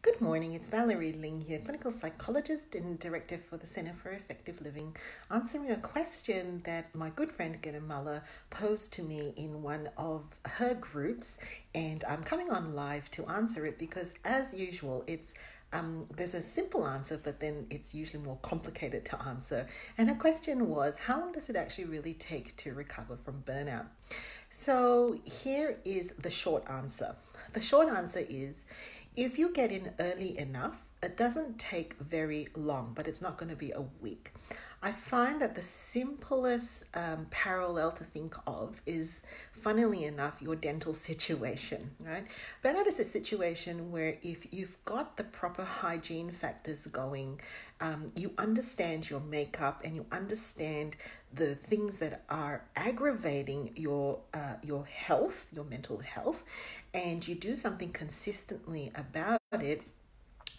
Good morning, it's Valerie Ling here, clinical psychologist and director for the Center for Effective Living, answering a question that my good friend Gerda Muller posed to me in one of her groups, and I'm coming on live to answer it because, as usual, it's um, there's a simple answer, but then it's usually more complicated to answer. And her question was, how long does it actually really take to recover from burnout? So here is the short answer. The short answer is if you get in early enough, it doesn't take very long, but it's not going to be a week. I find that the simplest um, parallel to think of is, funnily enough, your dental situation, right? Burnout is a situation where if you've got the proper hygiene factors going, um, you understand your makeup and you understand the things that are aggravating your uh, your health, your mental health, and you do something consistently about it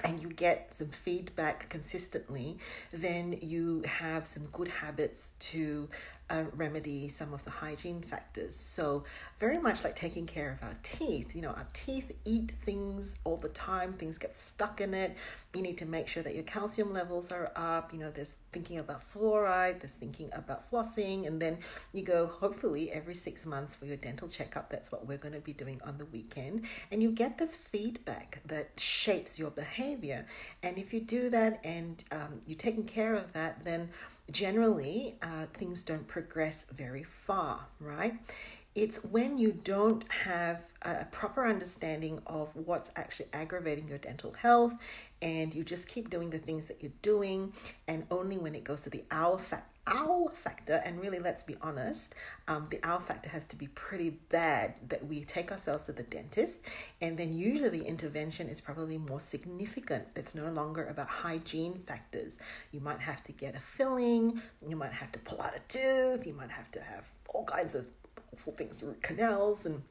and you get some feedback consistently, then you have some good habits to uh, remedy some of the hygiene factors. So, very much like taking care of our teeth. You know, our teeth eat things all the time, things get stuck in it. You need to make sure that your calcium levels are up. You know, there's thinking about fluoride, there's thinking about flossing, and then you go hopefully every six months for your dental checkup. That's what we're going to be doing on the weekend. And you get this feedback that shapes your behavior. And if you do that and um, you're taking care of that, then generally uh, things don't progress very far, right? It's when you don't have a proper understanding of what's actually aggravating your dental health and you just keep doing the things that you're doing, and only when it goes to the hour factor owl factor, and really let's be honest, um, the owl factor has to be pretty bad that we take ourselves to the dentist, and then usually the intervention is probably more significant. It's no longer about hygiene factors. You might have to get a filling, you might have to pull out a tooth, you might have to have all kinds of awful things, root canals, and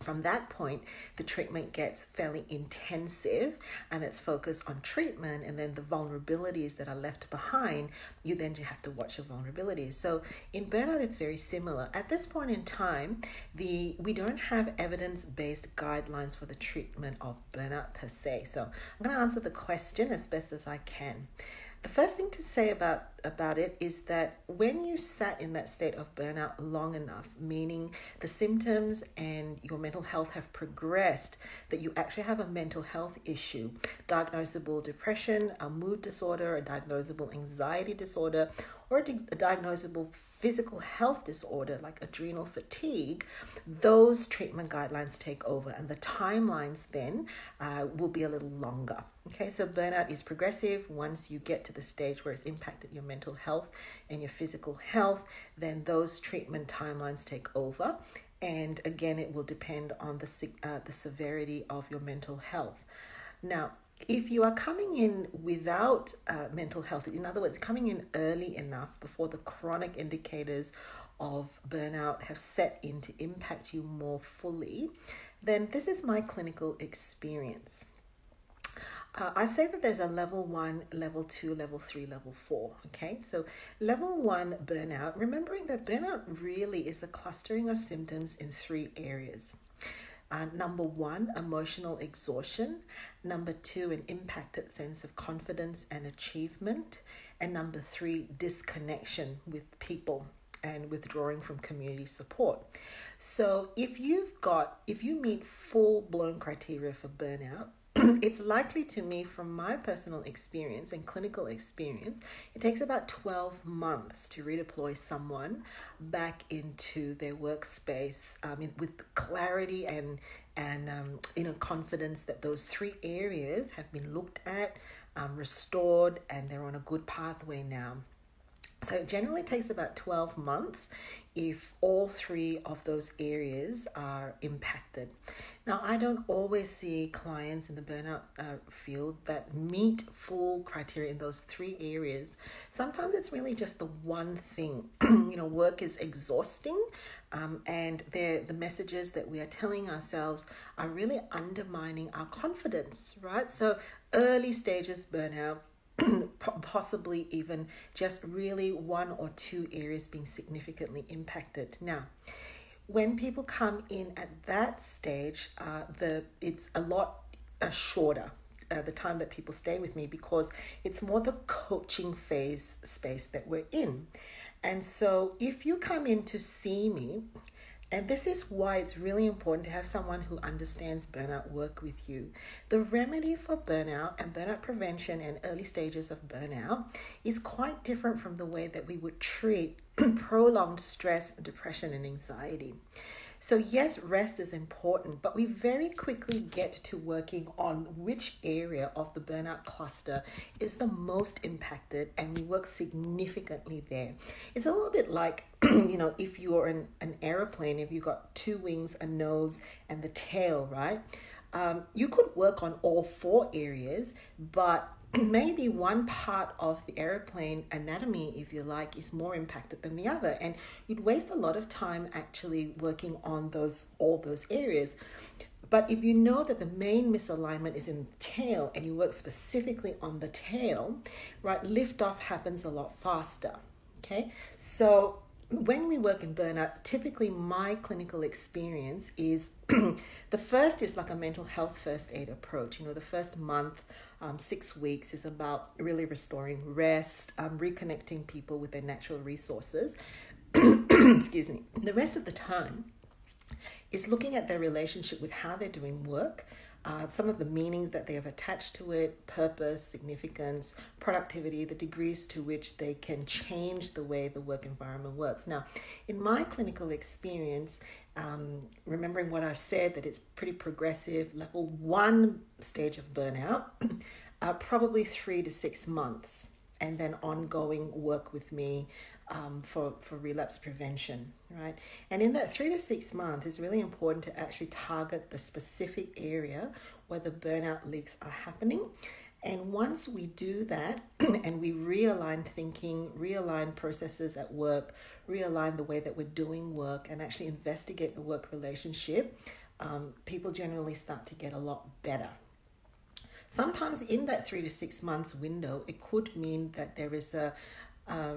from that point, the treatment gets fairly intensive and it's focused on treatment and then the vulnerabilities that are left behind, you then have to watch your vulnerabilities. So in burnout, it's very similar. At this point in time, the we don't have evidence-based guidelines for the treatment of burnout per se. So I'm going to answer the question as best as I can. The first thing to say about, about it is that when you sat in that state of burnout long enough, meaning the symptoms and your mental health have progressed, that you actually have a mental health issue, diagnosable depression, a mood disorder, a diagnosable anxiety disorder, or a, diagnosable physical health disorder like adrenal fatigue, those treatment guidelines take over, and the timelines then uh, will be a little longer. Okay, so burnout is progressive. Once you get to the stage where it's impacted your mental health and your physical health, then those treatment timelines take over. And again, it will depend on the, uh, the severity of your mental health. Now, if you are coming in without uh, mental health, in other words, coming in early enough before the chronic indicators of burnout have set in to impact you more fully, then this is my clinical experience. Uh, I say that there's a level one, level two, level three, level four. Okay, so level one burnout, remembering that burnout really is the clustering of symptoms in three areas. Uh, number one, emotional exhaustion. Number two, an impacted sense of confidence and achievement. And number three, disconnection with people and withdrawing from community support. So if you've got, if you meet full blown criteria for burnout, it's likely to me, from my personal experience and clinical experience, it takes about 12 months to redeploy someone back into their workspace um, with clarity and, and um, you know, confidence that those three areas have been looked at, um, restored, and they're on a good pathway now. So it generally takes about 12 months if all three of those areas are impacted. Now, I don't always see clients in the burnout uh, field that meet full criteria in those three areas. Sometimes it's really just the one thing. you know, work is exhausting, um, and the messages that we are telling ourselves are really undermining our confidence, right? So, early stages burnout possibly even just really one or two areas being significantly impacted. Now, when people come in at that stage, uh, the it's a lot uh, shorter. uh, the time that people stay with me because it's more the coaching phase space that we're in. And so if you come in to see me, and this is why it's really important to have someone who understands burnout work with you. The remedy for burnout and burnout prevention and early stages of burnout is quite different from the way that we would treat prolonged stress, depression, and anxiety. So, yes, rest is important, but we very quickly get to working on which area of the burnout cluster is the most impacted, and we work significantly there. It's a little bit like, you know, if you're an, an aeroplane, if you've got two wings, a nose, and the tail, right? Um, you could work on all four areas, but maybe one part of the aeroplane anatomy, if you like, is more impacted than the other, and you'd waste a lot of time actually working on those all those areas. But if you know that the main misalignment is in the tail and you work specifically on the tail, right, liftoff happens a lot faster. Okay, so when we work in burnout, typically my clinical experience is the first is like a mental health first aid approach. You know, the first month, um, six weeks is about really restoring rest, um, reconnecting people with their natural resources. Excuse me. The rest of the time is looking at their relationship with how they're doing work, uh, some of the meanings that they have attached to it, purpose, significance, productivity, the degrees to which they can change the way the work environment works. Now, in my clinical experience, um, remembering what I've said, that it's pretty progressive, level one stage of burnout, uh, probably three to six months, and then ongoing work with me um, for, for relapse prevention, right? And in that three to six months, it's really important to actually target the specific area where the burnout leaks are happening. And once we do that and we realign thinking, realign processes at work, realign the way that we're doing work, and actually investigate the work relationship, um, people generally start to get a lot better. Sometimes in that three to six months window, it could mean that there is a, a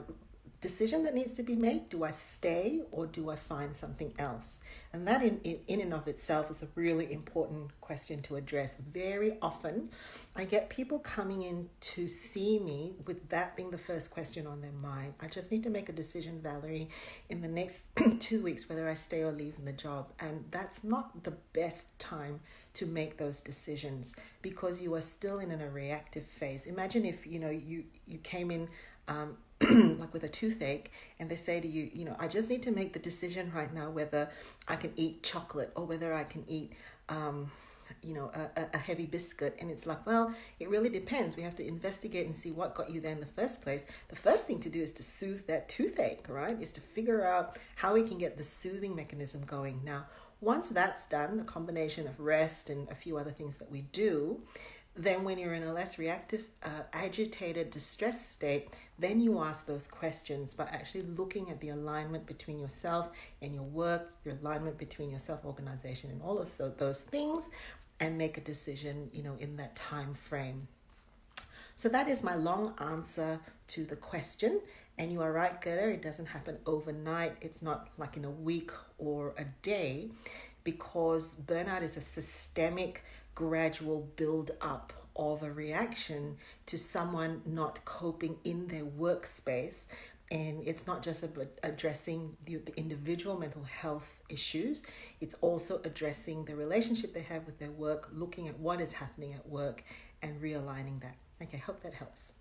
decision that needs to be made. Do i stay or do i find something else? And that in, in, in and of itself is a really important question to address. Very often i get people coming in to see me with that being the first question on their mind. I just need to make a decision valerie in the next two weeks whether i stay or leave in the job. And that's not the best time to make those decisions because you are still in a reactive phase. Imagine if you know you you came in um, like with a toothache and they say to you you know i just need to make the decision right now whether i can eat chocolate or whether i can eat um, you know a, a heavy biscuit. And it's like well it really depends. We have to investigate and see what got you there in the first place. The first thing to do is to soothe that toothache right? Is to figure out how we can get the soothing mechanism going. Now once that's done a combination of rest and a few other things that we do then when you're in a less reactive uh, agitated distressed state then you ask those questions by actually looking at the alignment between yourself and your work, your alignment between yourself, organization and all of those things, and make a decision, you know, in that time frame. So that is my long answer to the question. And you are right, Gerda, it doesn't happen overnight. It's not like in a week or a day because burnout is a systemic, gradual build up of a reaction to someone not coping in their workspace. And it's not just about addressing the, the individual mental health issues, it's also addressing the relationship they have with their work, looking at what is happening at work, and realigning that. Okay, hope that helps.